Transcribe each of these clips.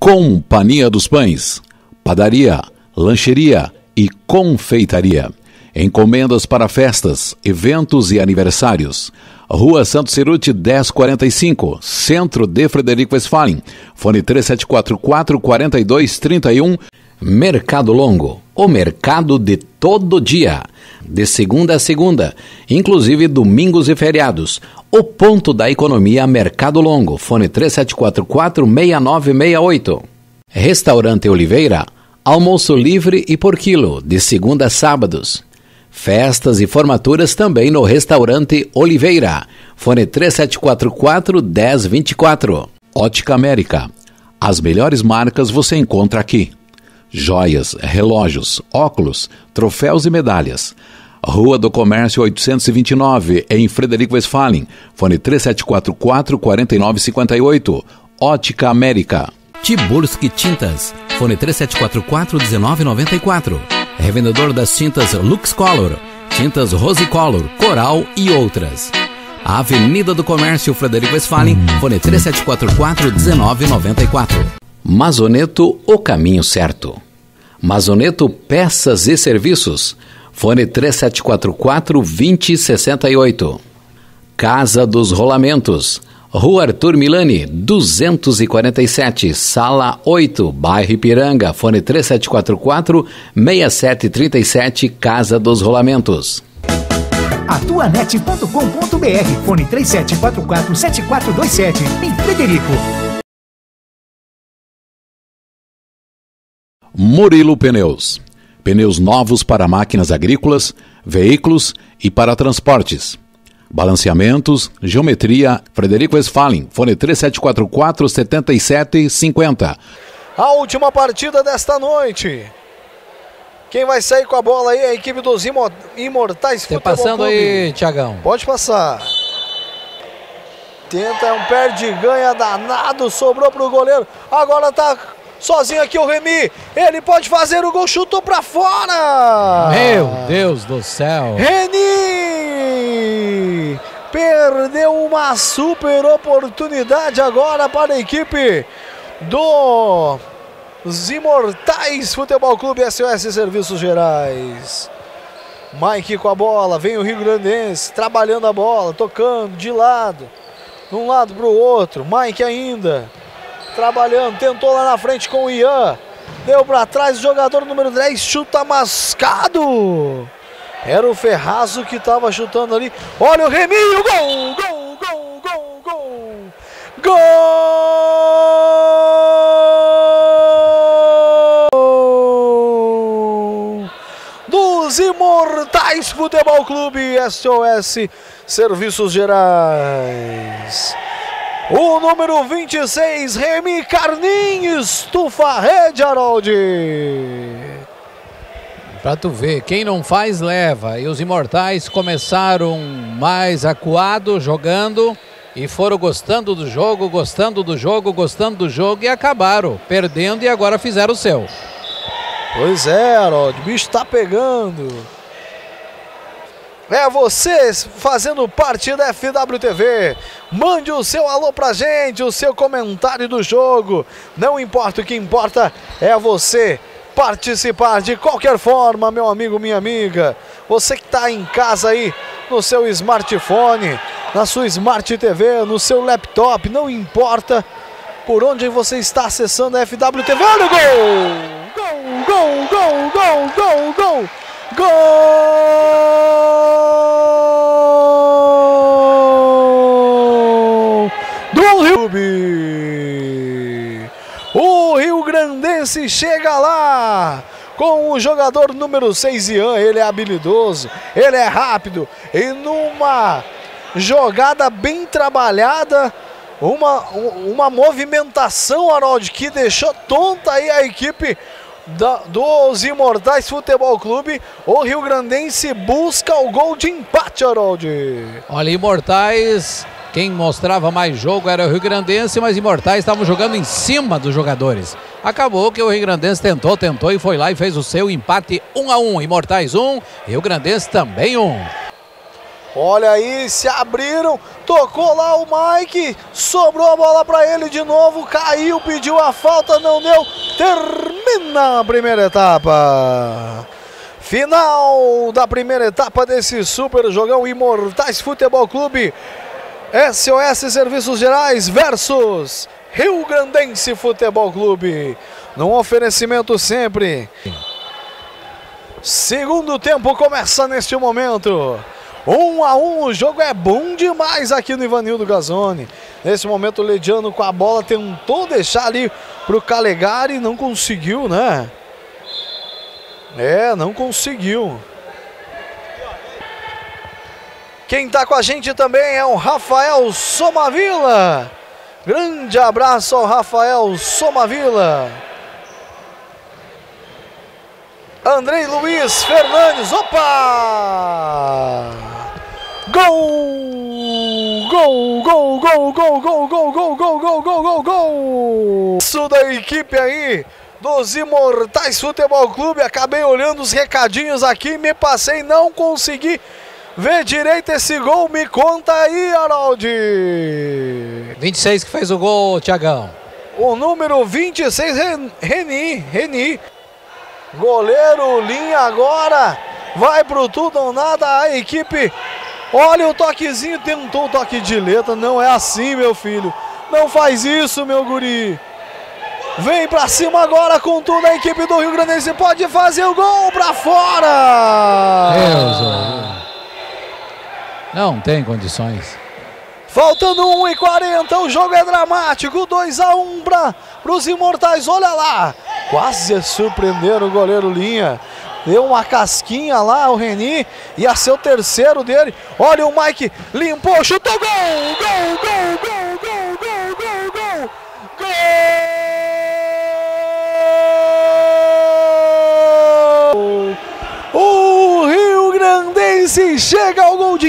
Companhia dos Pães, Padaria, Lancheria e Confeitaria. Encomendas para festas, eventos e aniversários. Rua Santo Cerute 1045, Centro de Frederico Westphalen. Fone 3744 4231. Mercado Longo, o mercado de todo dia. De segunda a segunda, inclusive domingos e feriados. O ponto da economia Mercado Longo. Fone 3744 6968. Restaurante Oliveira, almoço livre e por quilo, de segunda a sábados. Festas e formaturas também no restaurante Oliveira. Fone 3744 1024. Ótica América. As melhores marcas você encontra aqui. Joias, relógios, óculos, troféus e medalhas. Rua do Comércio 829, em Frederico Westphalen. Fone 3744 4958. Ótica América. Tiburski Tintas. Fone 3744 1994. Revendedor das tintas Lux Color, tintas Rose Color, Coral e outras. Avenida do Comércio Frederico Westphalen, fone 3744 1994. Mazoneto, o caminho certo. Mazoneto Peças e Serviços, fone 3744 2068. Casa dos Rolamentos. Rua Arthur Milani, 247, Sala 8, bairro Ipiranga, fone 3744-6737, Casa dos Rolamentos. Atuanet.com.br, fone 3744-7427, em Frederico. Murilo Pneus. Pneus novos para máquinas agrícolas, veículos e para transportes Balanceamentos, geometria, Frederico Westphalen, fone 3744 7750. A última partida desta noite. Quem vai sair com a bola aí é a equipe dos Imortais Futebol passando Clube. aí, Tiagão. Pode passar. Tenta, é um perde-ganha danado, sobrou pro goleiro. Agora tá sozinho aqui o Remy. Ele pode fazer o gol, chutou pra fora. Meu Deus do céu. Reni perdeu uma super oportunidade agora para a equipe do os Imortais Futebol Clube SOS Serviços Gerais. Mike com a bola, vem o Rio Grandense trabalhando a bola, tocando de lado, de um lado para o outro. Mike ainda trabalhando, tentou lá na frente com o Ian. Deu para trás, o jogador número 10 chuta mascado. Era o Ferrazo que estava chutando ali. Olha o Reminho, gol, gol, gol, gol, gol. Gol! Dos Imortais Futebol Clube SOS Serviços Gerais. O número 26, Remy Carninhos, estufa rede, Harold. Pra tu ver, quem não faz, leva. E os imortais começaram mais acuado, jogando, e foram gostando do jogo, gostando do jogo, gostando do jogo, e acabaram perdendo e agora fizeram o seu. Pois é, Harold, o bicho tá pegando. É você fazendo parte da FWTV. Mande o seu alô pra gente, o seu comentário do jogo. Não importa o que importa é você participar de qualquer forma, meu amigo, minha amiga. Você que está em casa aí no seu smartphone, na sua Smart TV, no seu laptop, não importa por onde você está acessando a FWTV. Olha o gol! Gol, gol, gol, gol, gol, gol! Gol Rio. O Rio Grandense chega lá com o jogador número 6, Ian. Ele é habilidoso, ele é rápido e numa jogada bem trabalhada, uma, uma movimentação, Harold, que deixou tonta aí a equipe da, dos Imortais Futebol Clube, o Rio Grandense busca o gol de empate, Harold. Olha, Imortais, quem mostrava mais jogo era o Rio Grandense, mas Imortais estavam jogando em cima dos jogadores. Acabou que o Rio Grandense tentou, tentou e foi lá e fez o seu empate 1 um a 1 um. Imortais 1, um, Rio Grandense também 1. Um. Olha aí, se abriram, tocou lá o Mike, sobrou a bola para ele de novo, caiu, pediu a falta, não deu. Termina a primeira etapa. Final da primeira etapa desse super jogão Imortais Futebol Clube. SOS Serviços Gerais versus Rio Grandense Futebol Clube. Num oferecimento sempre. Segundo tempo começa neste momento. Um a um, o jogo é bom demais aqui no Ivanildo Gazzoni. Nesse momento o Lediano com a bola tentou deixar ali pro Calegari, não conseguiu, né? É, não conseguiu. Quem tá com a gente também é o Rafael Somavila. Grande abraço ao Rafael Somavila. Andrei Luiz Fernandes, opa! Gol! Gol, gol, gol, gol, gol, gol, gol, gol, gol, gol, gol, gol! Isso da equipe aí dos Imortais Futebol Clube. Acabei olhando os recadinhos aqui, me passei, não consegui ver direito esse gol. Me conta aí, Araldi. 26 que fez o gol, Tiagão. O número 26, Reni, Reni. Goleiro, linha agora. Vai pro tudo ou nada a equipe. Olha o toquezinho, tentou o toque de letra. Não é assim, meu filho. Não faz isso, meu guri. Vem pra cima agora com tudo a equipe do Rio Grande pode fazer o gol pra fora. Deus, não tem condições. Faltando 1 e 40, o jogo é dramático. 2 a 1 para os imortais. Olha lá, quase surpreenderam o goleiro Linha. Deu uma casquinha lá o Reni. Ia ser o terceiro dele. Olha o Mike limpou, chutou gol! Gol, gol, gol, gol, gol, gol, gol! Gol! O Rio Grandense chega ao gol de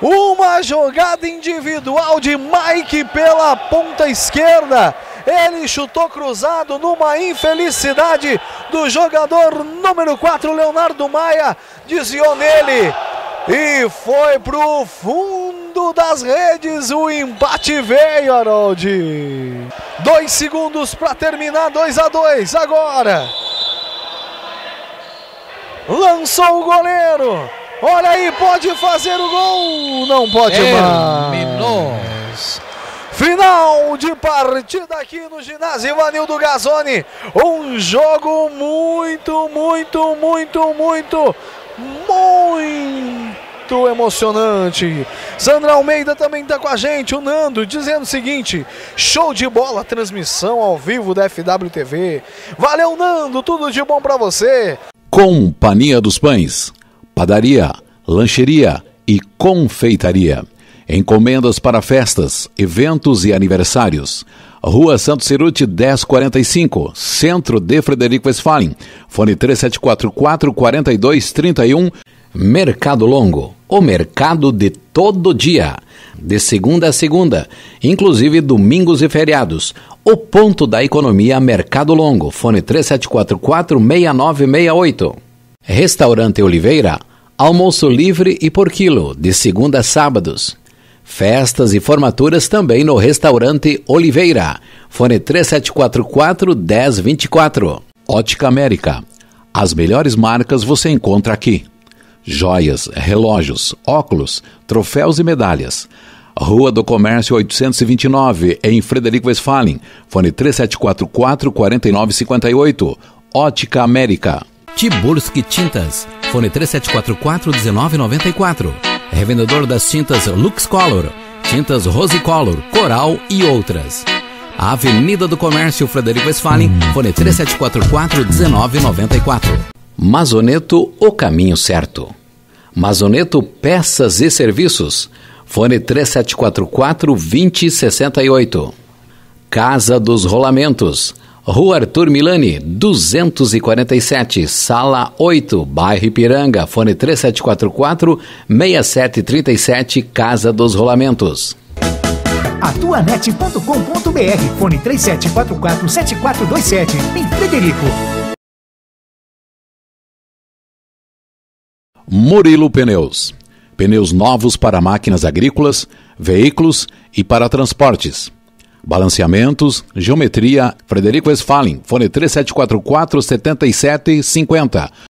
Uma jogada individual de Mike pela ponta esquerda. Ele chutou cruzado numa infelicidade do jogador número 4, Leonardo Maia. Desviou nele e foi pro fundo das redes. O empate veio, Harold. Dois segundos para terminar, 2 a 2 agora. Lançou o goleiro. Olha aí, pode fazer o gol. Não pode Terminou. mais. Final de partida aqui no ginásio Ivanildo Gazzoni. Um jogo muito, muito, muito, muito, muito emocionante. Sandra Almeida também está com a gente, o Nando, dizendo o seguinte: show de bola, transmissão ao vivo da FWTV. Valeu, Nando, tudo de bom para você. Companhia dos Pães, Padaria, Lancheria e Confeitaria. Encomendas para festas, eventos e aniversários. Rua Santo Cerute 1045, Centro de Frederico Westphalen. Fone 3744 4231. Mercado Longo, o mercado de todo dia. De segunda a segunda, inclusive domingos e feriados. O ponto da economia Mercado Longo. Fone 3744 6968. Restaurante Oliveira, almoço livre e por quilo, de segunda a sábados. Festas e formaturas também no restaurante Oliveira. Fone 3744 1024. Ótica América. As melhores marcas você encontra aqui. Joias, relógios, óculos, troféus e medalhas. Rua do Comércio 829, em Frederico Westphalen. Fone 3744 4958. Ótica América. Tiburski Tintas. Fone 3744 1994. Revendedor das tintas Lux Color, tintas Rose Color, Coral e outras. Avenida do Comércio Frederico Westphalen, fone 3744 1994. Mazoneto, o caminho certo. Mazoneto Peças e Serviços. Fone 3744 2068. Casa dos Rolamentos. Rua Arthur Milani, 247, Sala 8, bairro Ipiranga, fone 3744 6737, Casa dos Rolamentos. Atuanet.com.br, fone 3744 7427, em Frederico. Murilo Pneus. Pneus novos para máquinas agrícolas, veículos e para transportes. Balanceamentos, geometria, Frederico Westphalen, fone 3744 7750.